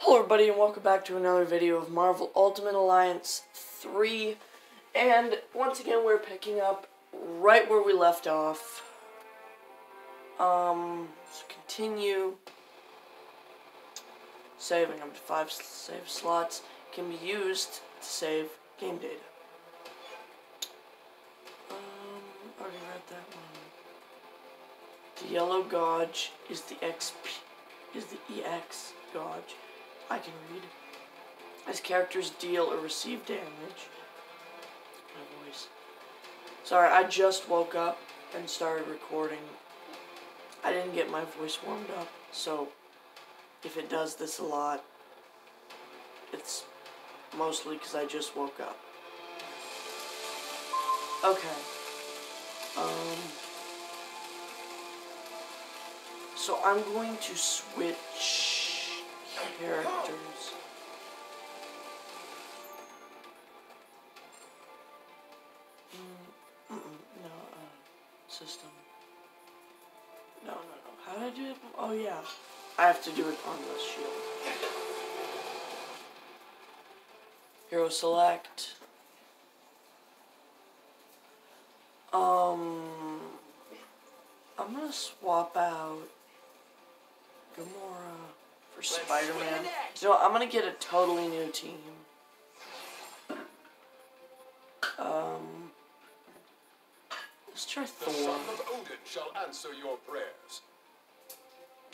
Hello everybody and welcome back to another video of Marvel Ultimate Alliance 3 and once again we're picking up right where we left off. Um, so continue. Saving up to 5 save slots can be used to save game data. Um, already read that one. The yellow gauge is the XP is the EX gauge. I can read. As characters deal or receive damage. My voice. Sorry, I just woke up and started recording. I didn't get my voice warmed up, so if it does this a lot, it's mostly because I just woke up. Okay. Um. So I'm going to switch characters. Mm, mm, mm, no, uh, system. No, no, no. How did I do it? Oh, yeah. I have to do it on the shield. Hero select. Um, I'm gonna swap out Gamora for Spider-Man. You know, I'm gonna get a totally new team. Um, let's try The Thor. son of Odin shall answer your prayers.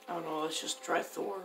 I don't know. Let's just try Thor.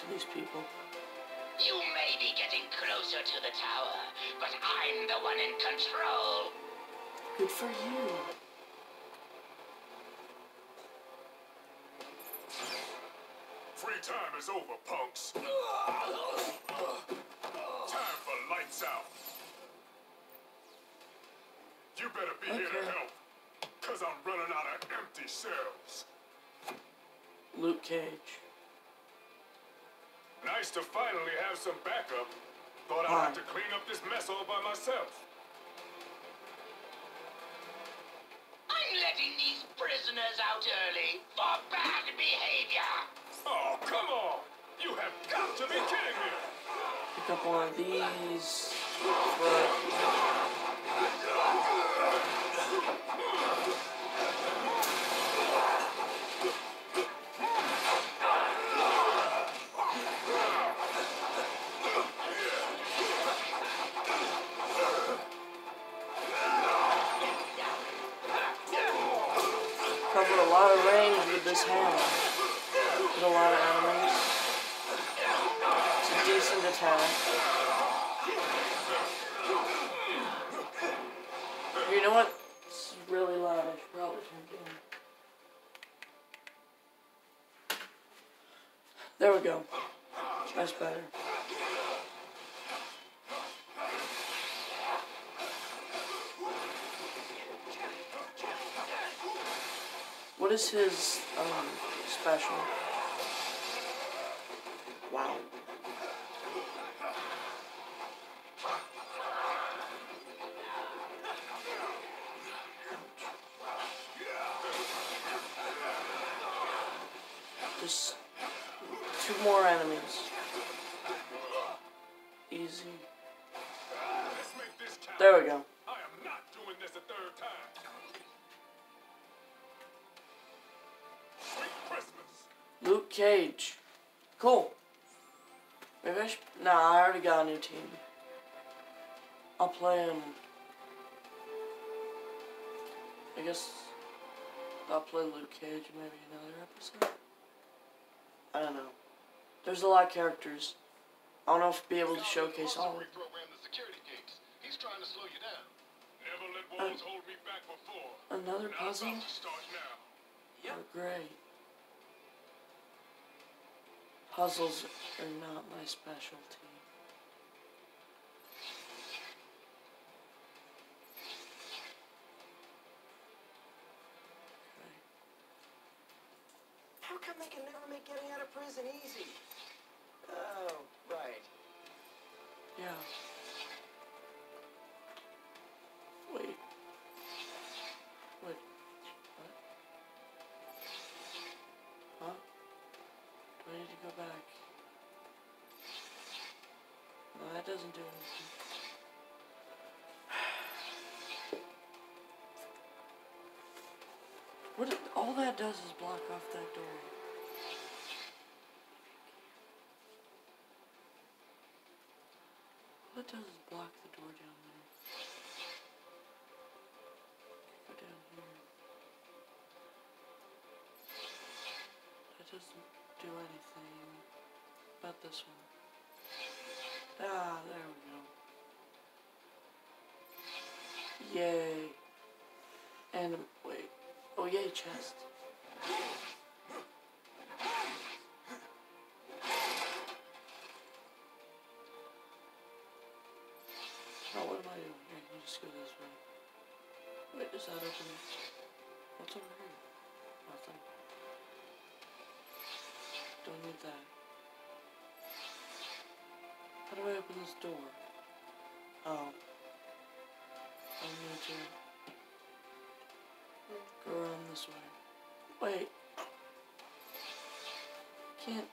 To these people. You may be getting closer to the tower, but I'm the one in control. Good for you. Free time is over, punks. Time for lights out. You better be here to Okay. help, cause I'm running out of empty cells. Luke Cage. Nice to finally have some backup. Thought I'd have to clean up this mess all by myself. I'm letting these prisoners out early for bad behavior. Oh, come on! You have got to be kidding me! Pick up one of these. For... this hammer. Hit a lot of enemies. It's a decent attack. You know what? It's really loud. I should probably turn down. There we go. That's better. What is his um special? Wow. Just two more enemies. Easy. Let's make this count. There we go. Cage. Cool. Maybe I should. Nah, I already got a new team. I'll play him. I guess I'll play Luke Cage maybe another episode. I don't know. There's a lot of characters. I don't know if I'll be able to showcase all of them. Reprogram the security gates. He's trying to slow you down. Never let always uh, hold me back before. Another puzzle? Yep. Oh, great. Puzzles are not my specialty. Okay. How come they can never make getting out of prison easy? Doesn't do anything. What? it- all that does is block off that door. All it does is block the door down there. Go down here. That doesn't do anything. About this one. Ah, there we go. Yay. And, wait. Oh, yay, chest. Oh, what am I doing? Here, you just go this way. Wait, does that open? What's over here? Nothing. Don't need that. How do I open this door? Oh. I need to go around this way. Wait. Can't.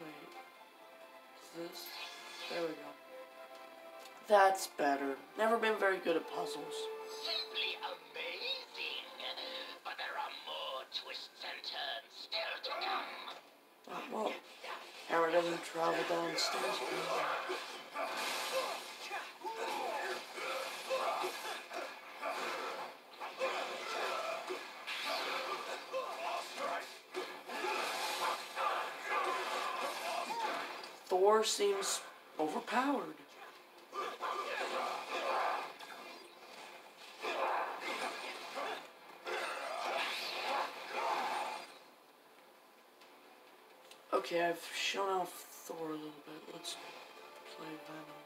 Wait. Is this? There we go. That's better. Never been very good at puzzles. Travel downstairs. Thor seems overpowered. Okay, I've shown off A little bit. Let's play Venom.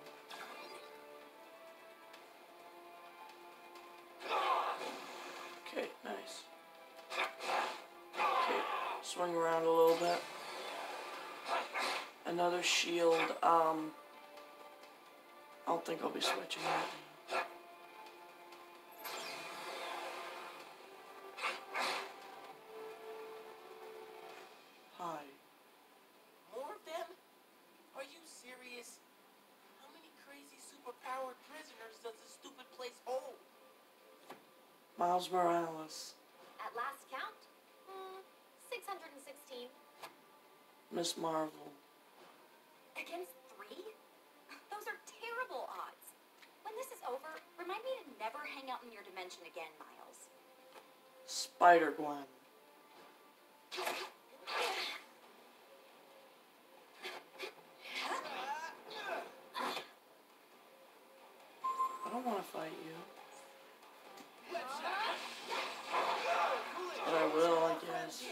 Okay, nice. Okay, swing around a little bit. Another shield. Um, I don't think I'll be switching that. Miss Marvel. Against three? Those are terrible odds. When this is over, remind me to never hang out in your dimension again, Miles. Spider Gwen. I don't want to fight you. But I will, I guess.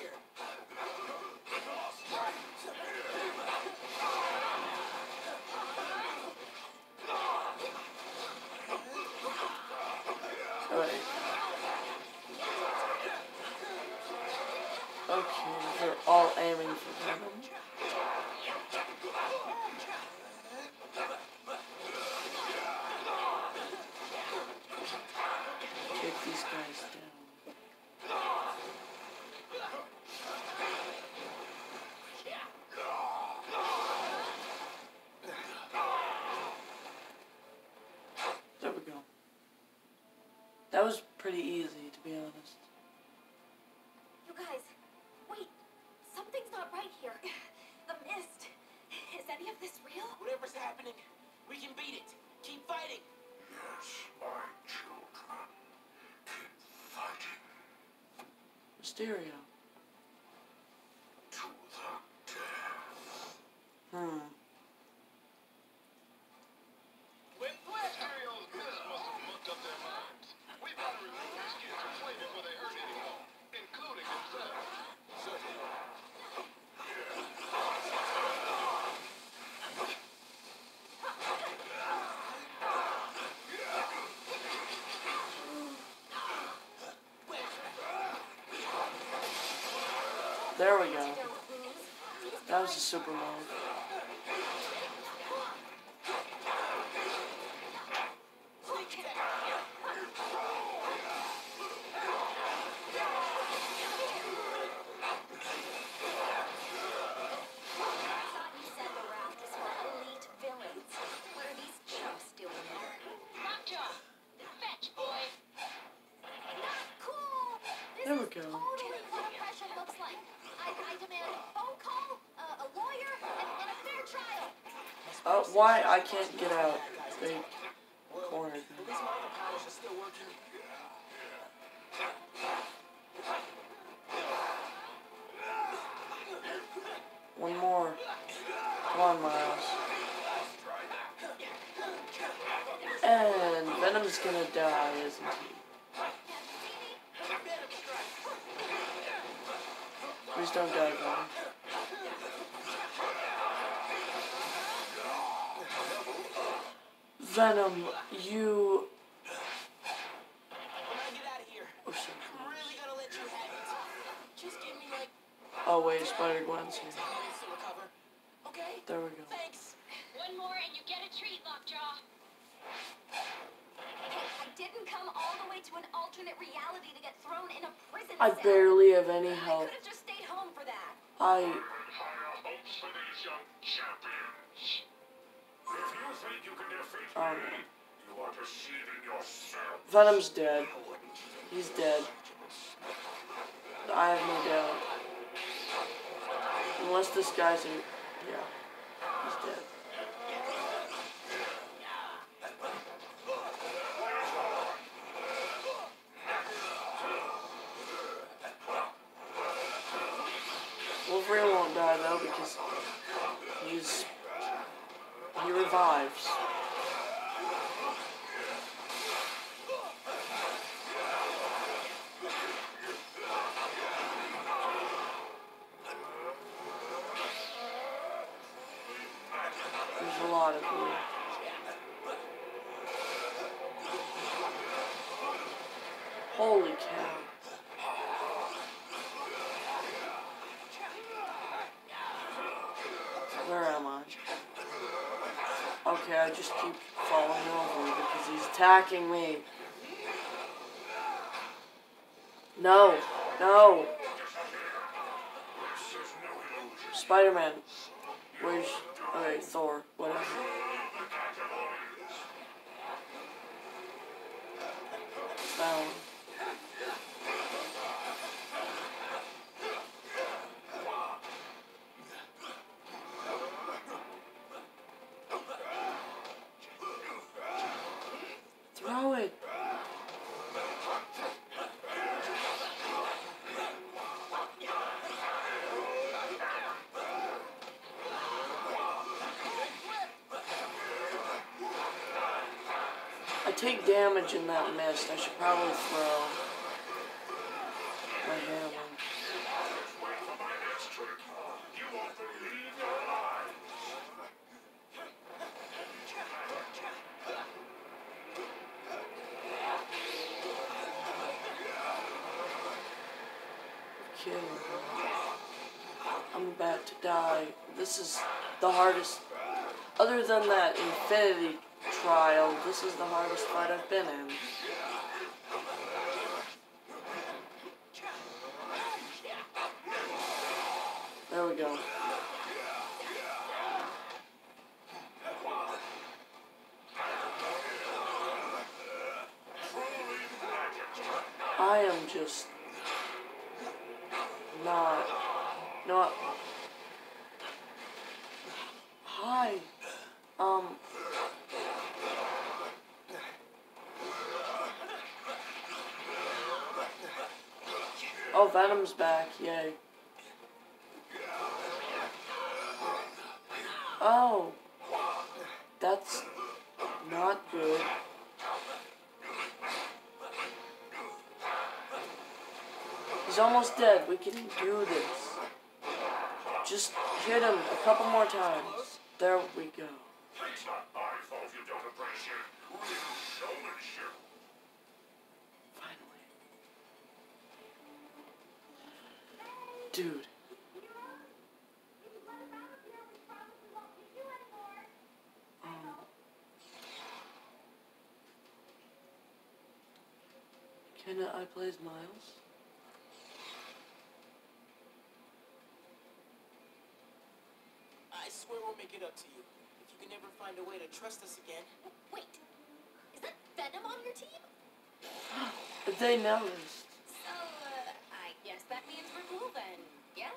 Mysterio. There we go. That was a super move. I thought you said the raft was for elite villains. What are these chumps doing there? Lockjaw! Fetch, boy! Not cool! This There we is go. totally what oppression looks like. I, I demand a phone call, uh, a lawyer, and, and a fair trial. Uh, why I can't get out? Are still. One more. Come on, Miles. And Venom's gonna die, isn't he? Please don't die, Venom. Me like oh, oh wait, Spider Gwen's here. 10 minutes to recover. Okay? There we go. Thanks. One more and you get a treat, Lockjaw. I didn't come all the way to an alternate reality to get thrown in a prison I barely have any help. I. Um. Venom's dead. He's dead. I have no doubt. Unless this guy's a. Yeah. He's dead. Wolverine won't die though because he's. Revives. There's a lot of you. Holy cow. Where am I? Okay, I just keep falling over because he's attacking me. No, no. Spider-Man. Where's okay, Thor? Whatever. Found. Throw it. I damage in that mist. I should probably throw my eyes. kidding. I'm about to die. This is the hardest. Other than that Infinity trial, this is the hardest fight I've been in. There we go. I am just not not hi um oh venom's back yay oh that's not good He's almost dead. We can do this. Just hit him a couple more times. There we go. It's not my fault you don't appreciate real showmanship. Finally. Dude, Can I Miles? I swear we'll make it up to you. If you can ever find a way to trust us again. Wait, is that Venom on your team? But they noticed. So, uh, I guess that means we're cool then, yeah?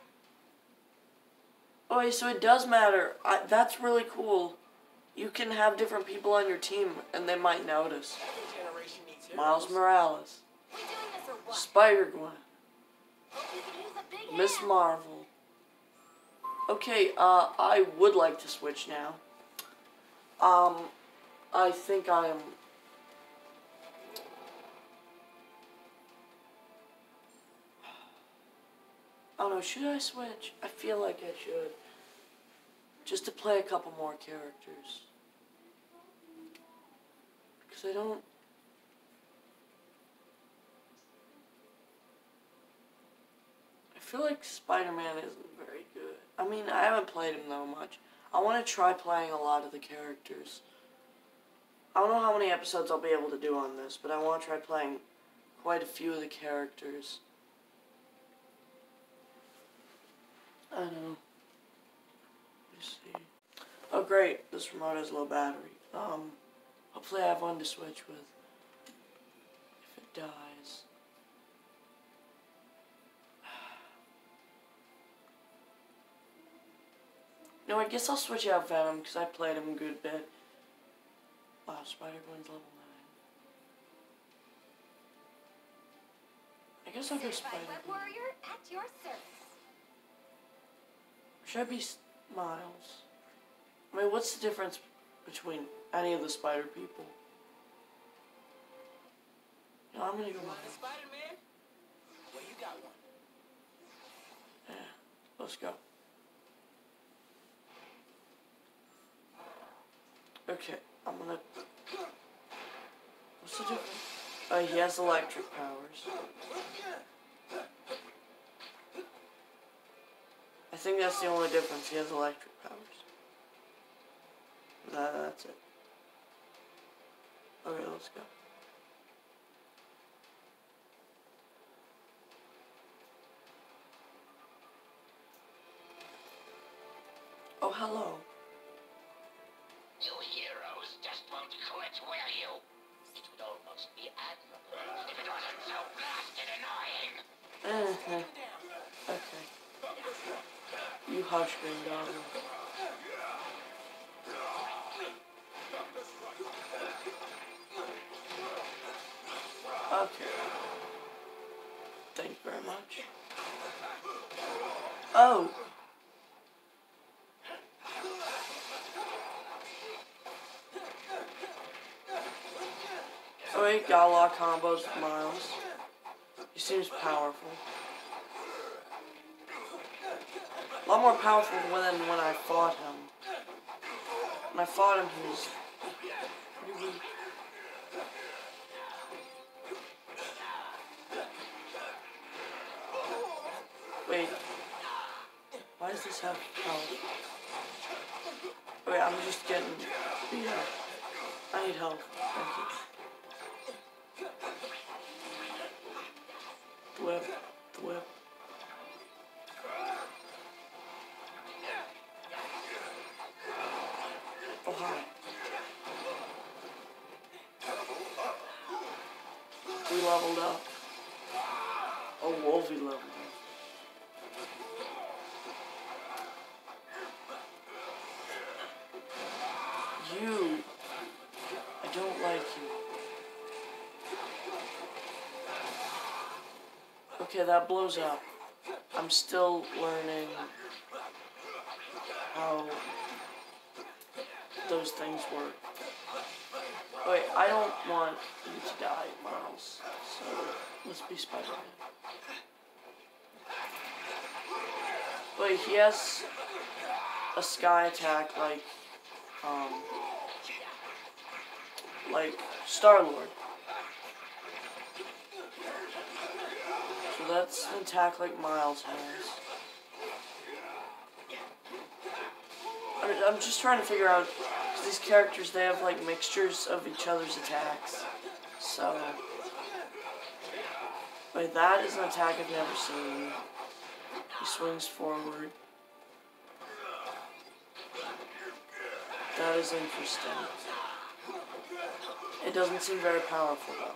Oh, so it does matter. I, that's really cool. You can have different people on your team, and they might notice. Every generation needs Miles. Morales, We doing this or what? Spider Gwen, Hope you can use a big Miss. Marvel. Okay, uh, I would like to switch now. Um, I think I am. Oh no, should I switch? I feel like I should. Just to play a couple more characters. Because I don't. Feel like Spider Man isn't very good. I mean, I haven't played him though much. I want to try playing a lot of the characters. I don't know how many episodes I'll be able to do on this, but I want to try playing quite a few of the characters. I don't know. Let me see. Oh great, this remote has low battery. Um, hopefully I have one to switch with. If it dies. No, I guess I'll switch out Venom because I played him a good bit. Wow, Spider Gwen's level 9. I guess I'll go Certified Spider web Gwen. warrior at your service. Should I be S- Miles? I mean, what's the difference between any of the spider people? No, I'm gonna go You Miles. Spider-Man? Well, you got one. Yeah, let's go. Okay, I'm gonna. What's the difference? Oh, he has electric powers. I think that's the only difference. He has electric powers. That, that's it. Okay, let's go. Oh, hello. Uh-huh. Down. Okay. You hush, Green Goblin. Okay. Thank you very much. Oh. Oh, he got a lot of combos with Miles. Seems powerful. A lot more powerful than when I fought him. When I fought him, he was. Wait. Why does this have health? Wait, I'm just getting up. I need help. Thank you. Blows up. I'm still learning how those things work. Wait, I don't want you to die, Miles. So let's be Spider-Man. Wait, he has a sky attack like, um, like Star That's an attack like Miles has. I mean, I'm just trying to figure out these characters. They have like mixtures of each other's attacks. So Wait, that is an attack I've never seen. He swings forward. That is interesting. It doesn't seem very powerful though.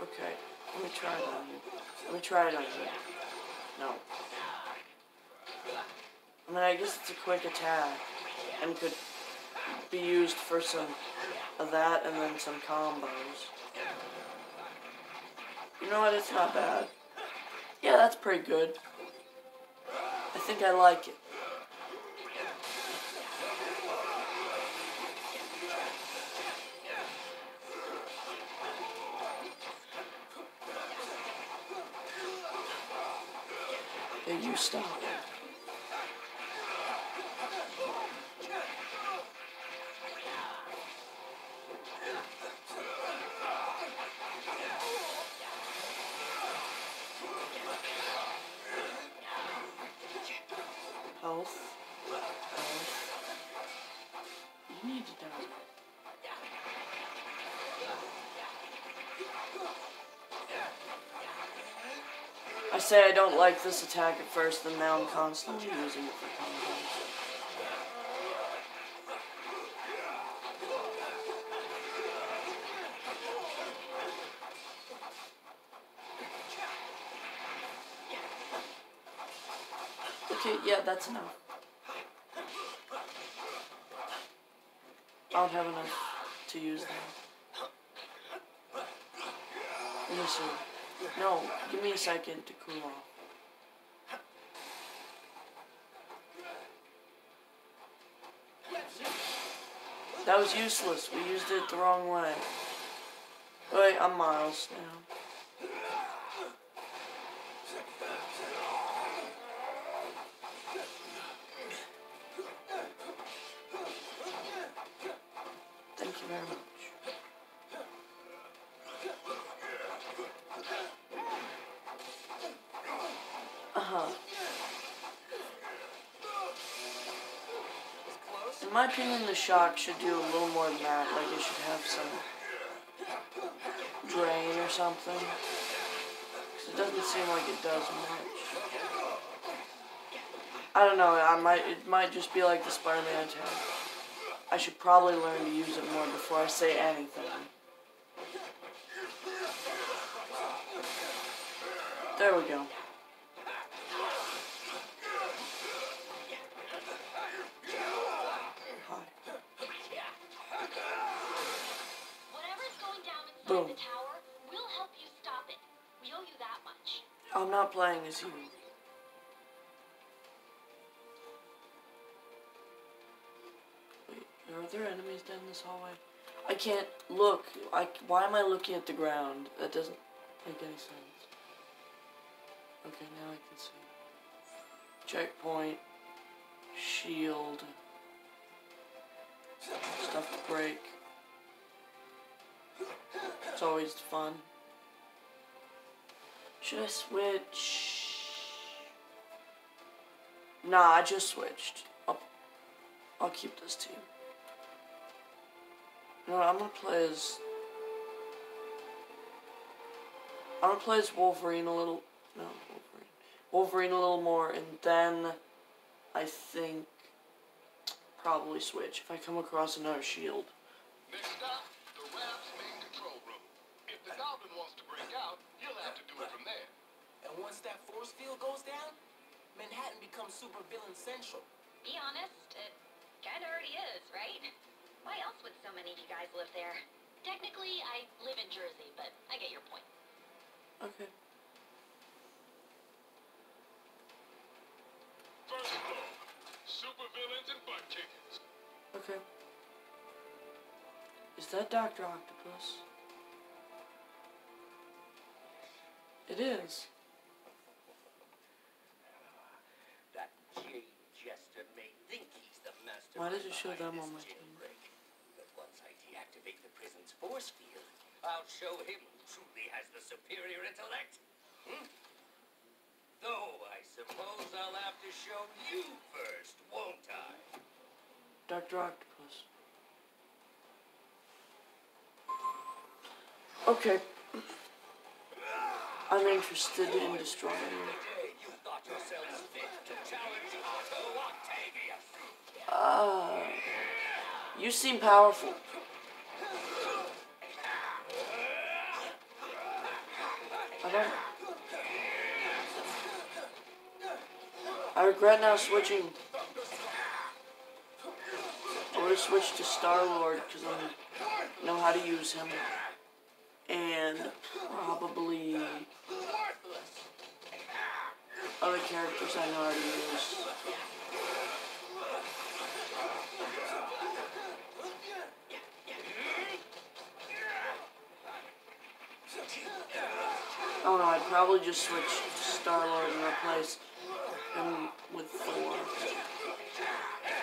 Okay, let me try it on you. Let me try it on you. No. I mean, I guess it's a quick attack and could be used for some of that and then some combos. You know what? It's not bad. Yeah, that's pretty good. I think I like it. Stop. Health. Health. You need to die. I say I don't like this attack at first, and now I'm constantly using it for combos. Okay, yeah, that's enough. I don't have enough to use them. See. No, give me a second to cool off. That was useless. We used it the wrong way. Wait, I'm Miles now. My opinion, the shock should do a little more than that. Like, it should have some drain or something. 'Cause it doesn't seem like it does much. I don't know. I might. It might just be like the Spider-Man attack. I should probably learn to use it more before I say anything. There we go. You. Wait, are there enemies down this hallway? I can't look. I, why am I looking at the ground? That doesn't make any sense. Okay, now I can see. Checkpoint. Shield. Stuff to break. It's always fun. Should I switch? Nah, I just switched. I'll, I'll keep this team. You know what, I'm gonna play as... I'm gonna play as Wolverine a little... No, Wolverine. Wolverine a little more, and then I think probably switch if I come across another shield. Next stop, the Raft's main control room. If the Goblin wants to break out, he'll have to do it from there. And once that force field goes down, Manhattan becomes supervillain central. Be honest, it kinda already is, right? Why else would so many of you guys live there? Technically, I live in Jersey, but I get your point. Okay. First floor, supervillains and butt kickers. Okay. Is that Dr. Octopus? It is. That jade jester may think he's the master. Why did you show them on my this thing? But once I deactivate the prison's force field, I'll show him who truly has the superior intellect. Hmm? Though I suppose I'll have to show you first, won't I? Dr. Octopus. Okay. I'm interested in destroying you. Ah. you seem powerful. I don't. I regret now switching. I would have switched to Star Lord because I know how to use him. And probably other characters I know how to use. Oh no, I'd probably just switch Star Lord and replace him with Thor.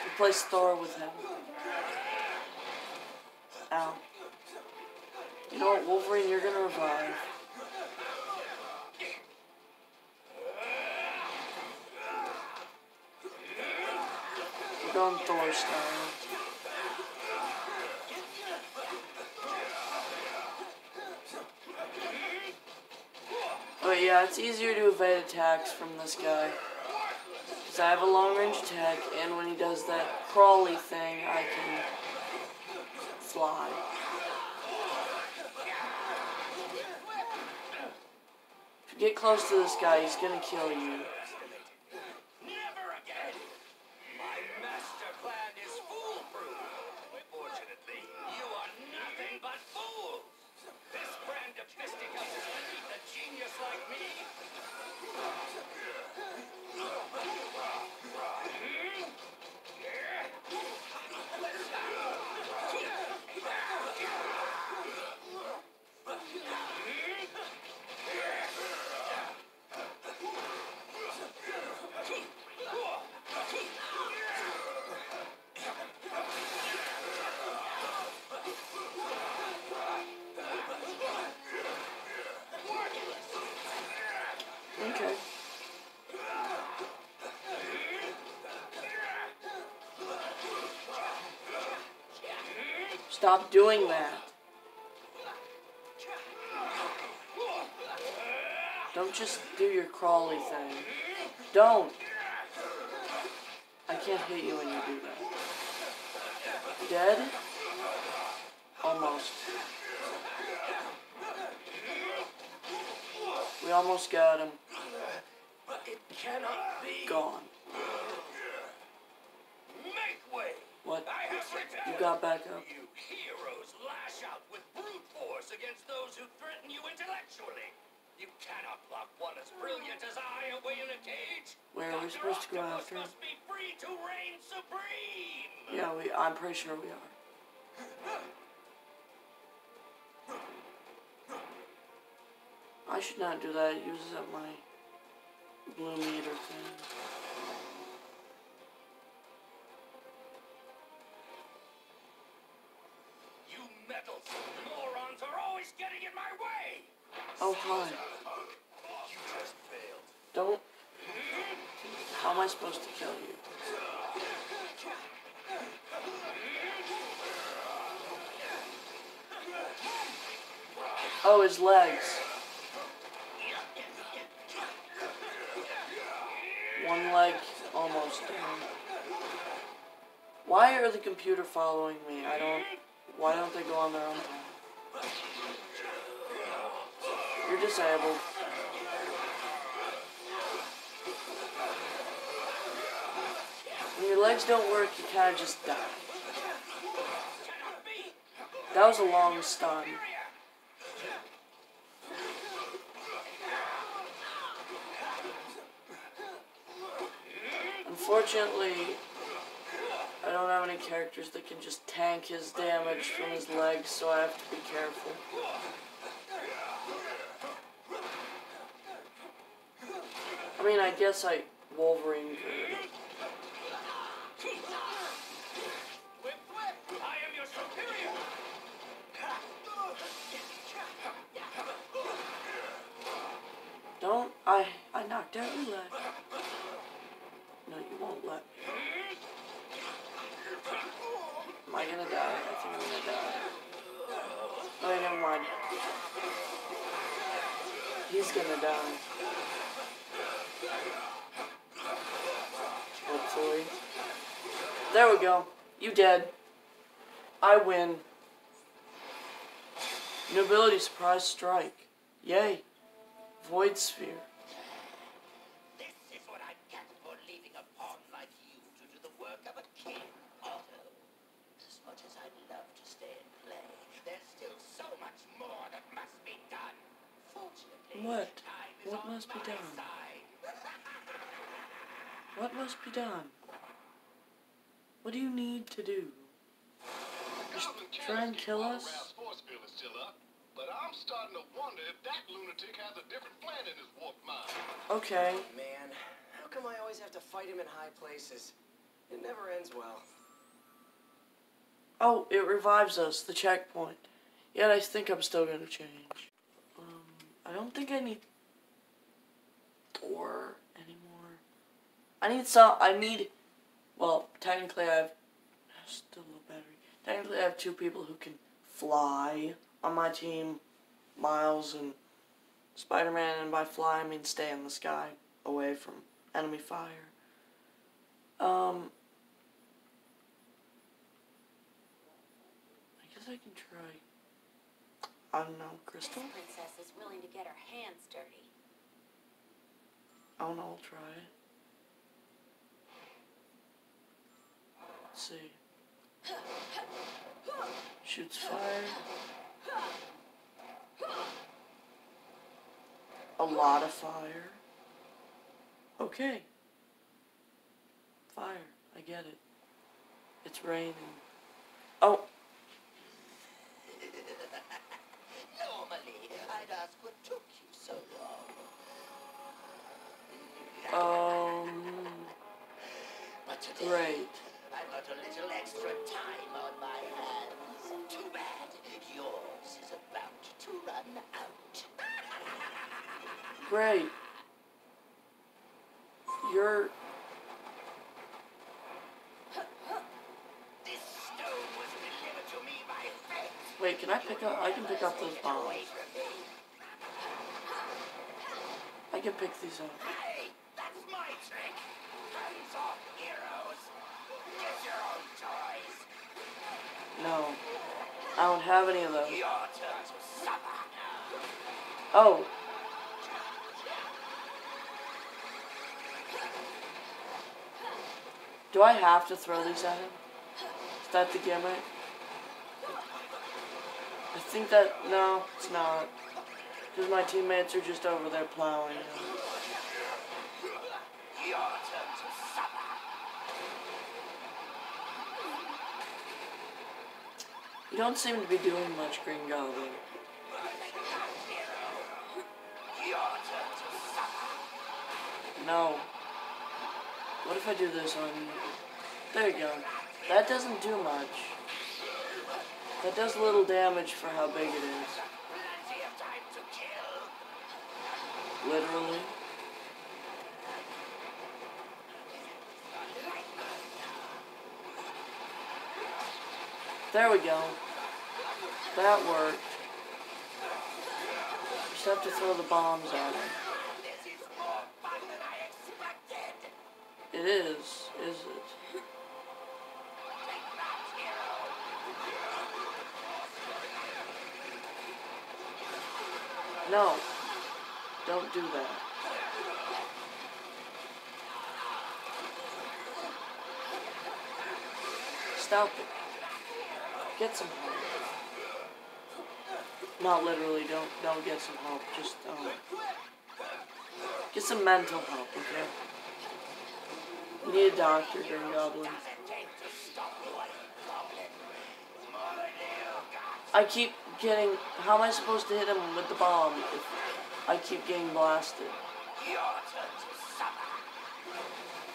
Replace Thor with him. Ow. You know what, Wolverine, you're gonna revive. We're going Thor style. But yeah, it's easier to evade attacks from this guy. Because I have a long range attack, and when he does that crawly thing, I can fly. If you get close to this guy, he's gonna kill you. Stop doing that. Don't just do your crawly thing. Don't. I can't hit you when you do that. Dead? Almost. We almost got him. It cannot be. Gone. Make way. What? You got back up. Intellectually. You cannot block one as brilliant as I away in a cage. Where are we supposed to go after must be free to reign supreme. Yeah, we. I'm pretty sure we are. I should not do that. It uses up my blue meter thing. Oh. Don't. How am I supposed to kill you? Oh, his legs. One leg almost down. Why are the computer following me? I don't. Why don't they go on their own You're disabled. When your legs don't work, you kind of just die. That was a long stun. Unfortunately, I don't have any characters that can just tank his damage from his legs, so I have to be careful. I mean, I guess I Wolverine could. Don't I? I knocked out your leg. No, you won't let. Am I gonna die? I think I'm gonna die. Oh, never mind. He's gonna die. There we go. You dead. I win. New ability, surprise strike. Yay. Void sphere. This is what I get for leaving a pawn like you to do the work of a king, Otto. As much as I'd love to stay and play, there's still so much more that must be done. Fortunately, What? What must be done? What must be done? What do you need to do? Just try and kill us? Force field is still up, but I'm starting to wonder if that lunatic has a different plan in his warped mind. Okay. Man, how come I always have to fight him in high places? It never ends well. Oh, it revives us, the checkpoint. Yet I think I'm still gonna change. Um, I don't think I need Thor anymore. I need some. I need. Well, technically, I have still low battery. Technically, I have two people who can fly on my team, Miles and Spider Man. And by fly, I mean stay in the sky, away from enemy fire. Um. I guess I can try. I don't know, Crystal. This princess is willing to get her hands dirty. I don't know, I'll try it. Let's see. Shoots fire. A lot of fire. Okay. Fire. I get it. It's raining. Oh, Normally, I'd ask what took you so long. um, But today, great. Got a little extra time on my hands. Too bad. Yours is about to run out. Great. You're This stone was delivered to me by fate. Wait, can I pick up? I can pick up those bombs. Away from me. I can pick these up. Hey, that's my trick. Hands off, heroes. Get your own toys. No, I don't have any of those. Oh, do I have to throw these at him? Is that the gimmick? I think that no, it's not. Because my teammates are just over there plowing. Your turn to suffer. You don't seem to be doing much, Green Goblin. No. What if I do this on? There you go. That doesn't do much. That does a little damage for how big it is. Literally. There we go. That worked. Just have to throw the bombs at him. It is, is it? No. Don't do that. Stop it. Get some help. Not literally, don't don't get some help. Just um get some mental help, okay? You need a doctor, Green Goblin. I keep getting how am I supposed to hit him with the bomb if I keep getting blasted?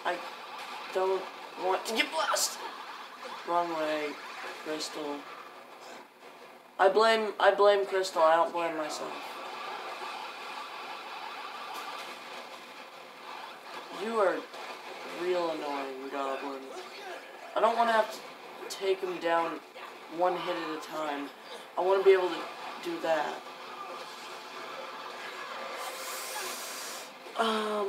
I don't want to get blasted. Wrong way, Crystal. I blame I blame Crystal. I don't blame myself. You are real annoying, Goblin. I don't want to have to take him down one hit at a time. I want to be able to do that. Um,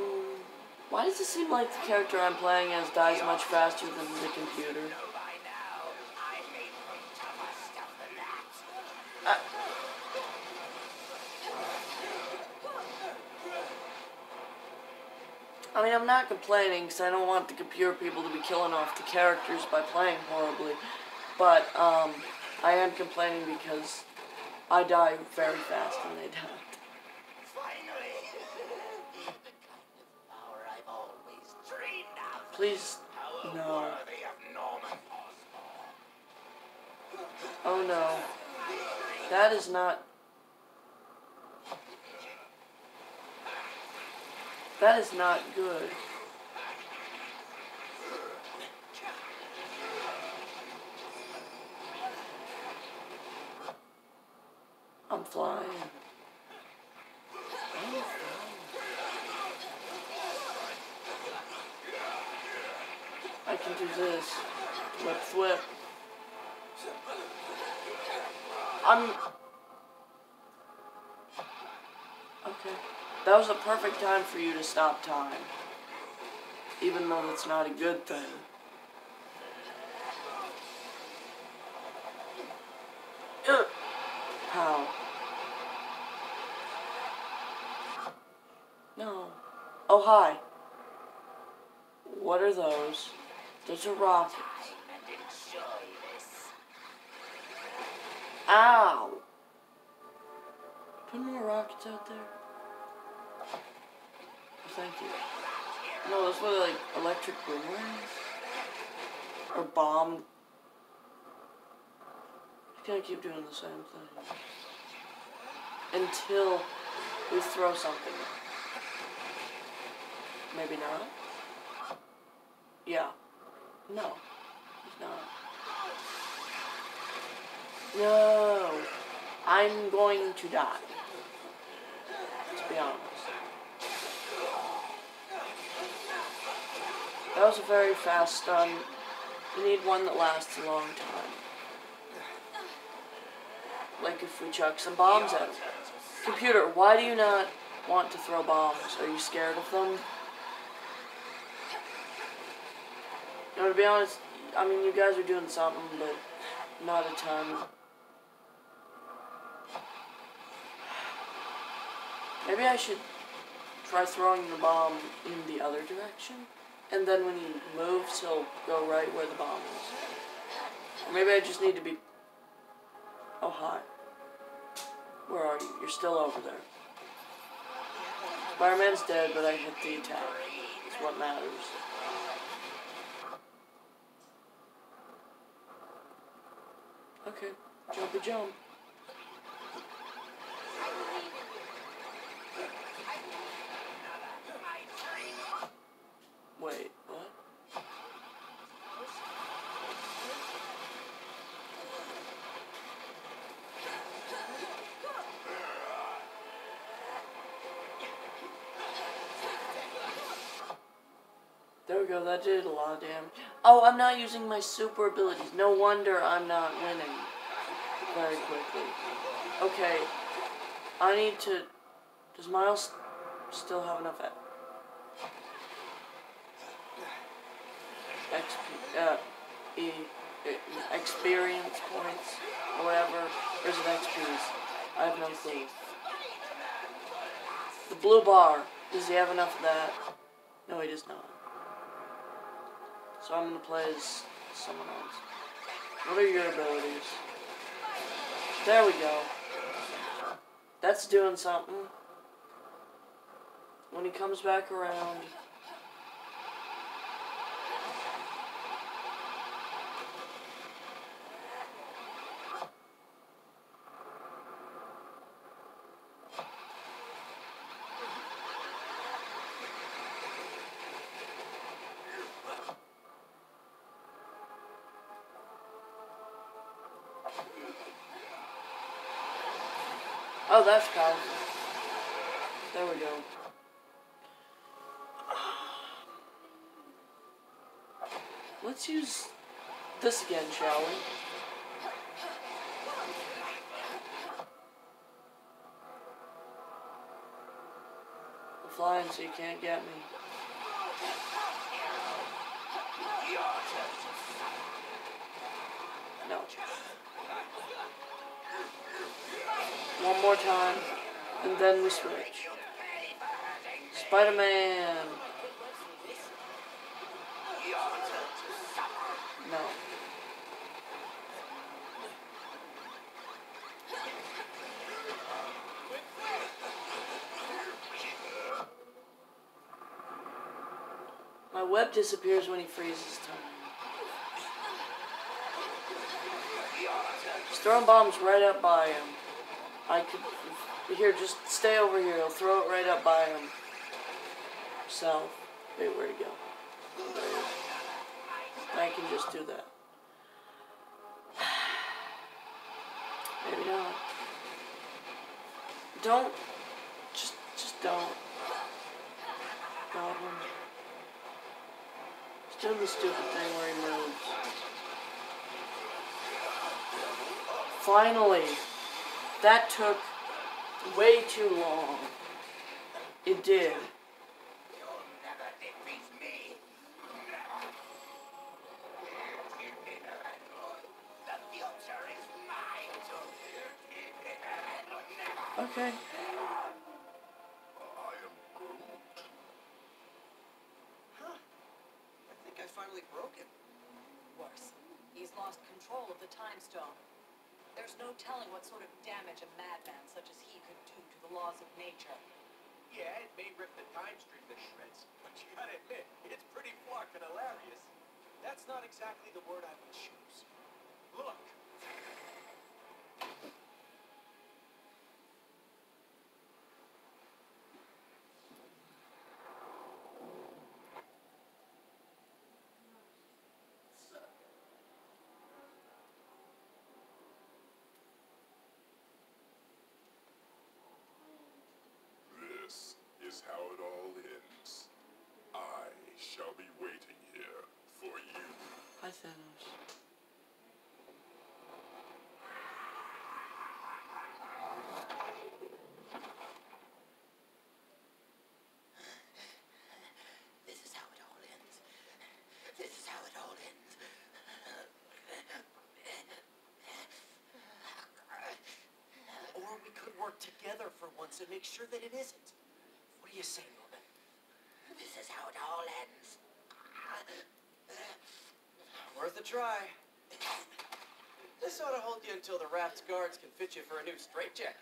why does it seem like the character I'm playing as dies much faster than the computer? Know by now, I made from tougher stuff than that. I mean, I'm not complaining because I don't want the computer people to be killing off the characters by playing horribly. But, um, I am complaining because I die very fast when they die. Please, no. Oh no. That is not. That is not good. I'm flying. I can do this. Flip, flip. I'm. Was a perfect time for you to stop time. Even though that's not a good thing. How? No. Oh, hi. What are those? Those are rockets. Ow! Put more rockets out there. Thank you. No, those were like electric boomerangs? Or bomb. I can't keep doing the same thing. Until we throw something. Maybe not. Yeah. No. Not. No. I'm going to die. Let's be honest. That was a very fast stun. You need one that lasts a long time. Like if we chuck some bombs at him. Computer, why do you not want to throw bombs? Are you scared of them? No, to be honest, I mean, you guys are doing something, but not a ton. Maybe I should try throwing the bomb in the other direction, and then when he moves, he'll go right where the bomb is. Or maybe I just need to be. Oh, hi. Where are you? You're still over there. Spider-Man's dead, but I hit the attack. It's what matters. Okay, jumpy jump. Wait, what? There we go, that did a lot of damage. Oh, I'm not using my super abilities. No wonder I'm not winning very quickly. Okay, I need to... Does Miles still have enough... e- XP, uh, e, experience points, or whatever. There's an XPs? I have no clue. The blue bar, does he have enough of that? No, he does not. So I'm gonna play as someone else. What are your abilities? There we go. That's doing something. When he comes back around. Oh, that's powerful. There we go. Let's use this again, shall we? I'm flying so you can't get me. More time, and then we switch. Spider-Man. No. My web disappears when he freezes time. He's throwing bombs right up by him. I could. Here, just stay over here. He'll throw it right up by him. South. Wait, where'd he go? I can just do that. Maybe not. Don't. Just, just don't. Goblin. He's doing the stupid thing where he moves. Finally. That took way too long. It did. You'll no telling what sort of damage a madman such as he could do to the laws of nature. Yeah, it may rip the time stream to shreds, but you gotta admit, it's pretty fucking hilarious. That's not exactly the word I would choose. Look. This is how it all ends. I shall be waiting here for you. Hi, Thanos. This is how it all ends. This is how it all ends. Or we could work together for once and make sure that it isn't. What do you say, Norman? This is how it all ends. Worth a try. This ought to hold you until the Raft's guards can fit you for a new straitjacket.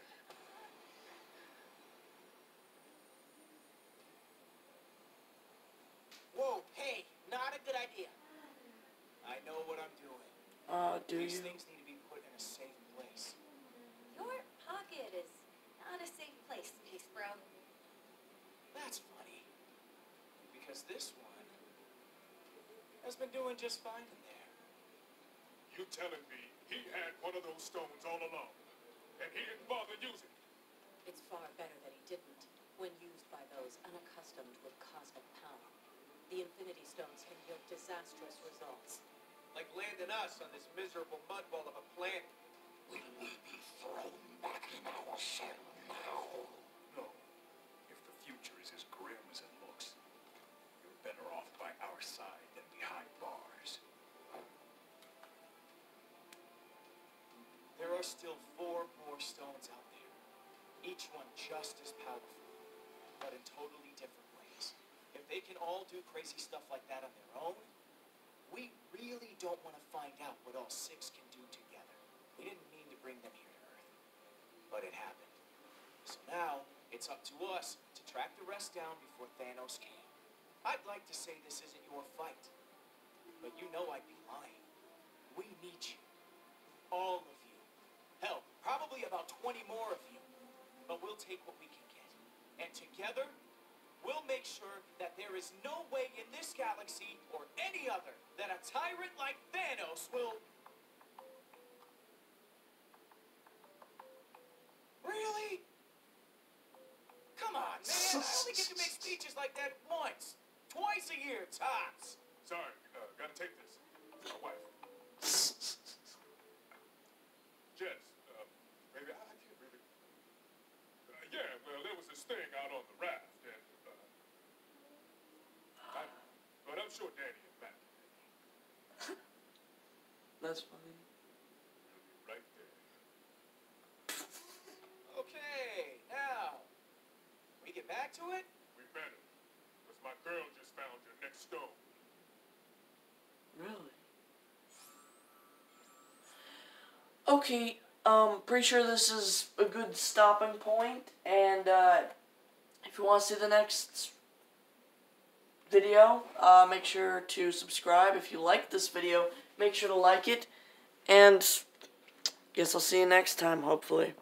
Whoa, hey, not a good idea. I know what I'm doing. Uh, do These you? things need to be put in a safe place. Your pocket is not a safe place, Peace Bro. That's funny. Because this one has been doing just fine in there. You telling me he had one of those stones all along, and he didn't bother using it? It's far better that he didn't, when used by those unaccustomed with cosmic power. The Infinity Stones can yield disastrous results. Like landing us on this miserable mudball of a planet. Will we be thrown back in our shell now? No. If the future is as grim as it looks, you're better off by our side than behind bars. There are still four more stones out there. Each one just as powerful, but in totally different ways. If they can all do crazy stuff like that on their own, we really don't want to find out what all six can do together. We didn't mean to bring them here to Earth, but it happened. So now, it's up to us to track the rest down before Thanos can. I'd like to say this isn't your fight, but you know I'd be lying. We need you. All of you. Hell, probably about 20 more of you. But we'll take what we can get. And together, we'll make sure that there is no way in this galaxy or any other that a tyrant like Thanos will. Really? Come on, man. I only get to make speeches like that once. Twice a year, tops. Sorry, Gotta take this. My wife. Jess, uh, baby, I can't, baby. Uh, yeah, well, there was this thing out on the Raft, and, uh, I, but I'm sure Danny is back. That's funny. Right there. Okay, now, we get back to it? Okay, um, pretty sure this is a good stopping point, and uh, if you want to see the next video, uh, make sure to subscribe. If you like this video, make sure to like it, and guess I'll see you next time, hopefully.